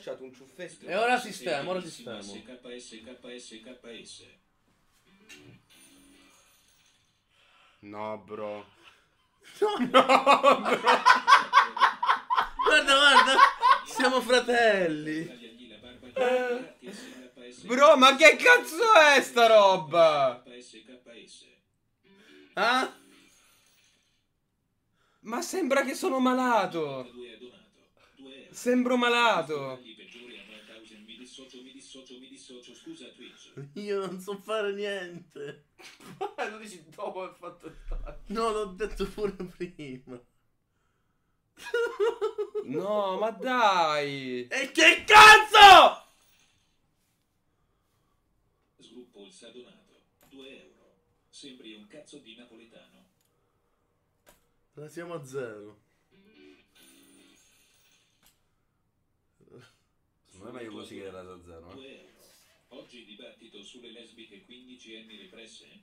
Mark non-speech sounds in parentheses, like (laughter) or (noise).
lasciato un ciuffetto. E ora sistema, ora sistema. SKS, KS, KS. No, bro. Guarda, guarda. Siamo fratelli. Bro, ma che cazzo è sta roba? KS, KS. Ah? Ma sembra che sono malato. 2 è donato. 2 euro. Sembro malato. Gli peggiori a Brandhausen, mi dissocio, mi dissocio, mi dissocio, scusa Twitch. Io non so fare niente. (laughs) Lo dici dopo aver fatto il taglio. No, l'ho detto pure prima. No, ma dai. E che cazzo? Sgruppo il sa donato. 2 euro. Sembri un cazzo di napoletano. La siamo a zero. Meglio così che era da zero. 2 euro. Oggi dibattito sulle lesbiche 15 anni represse?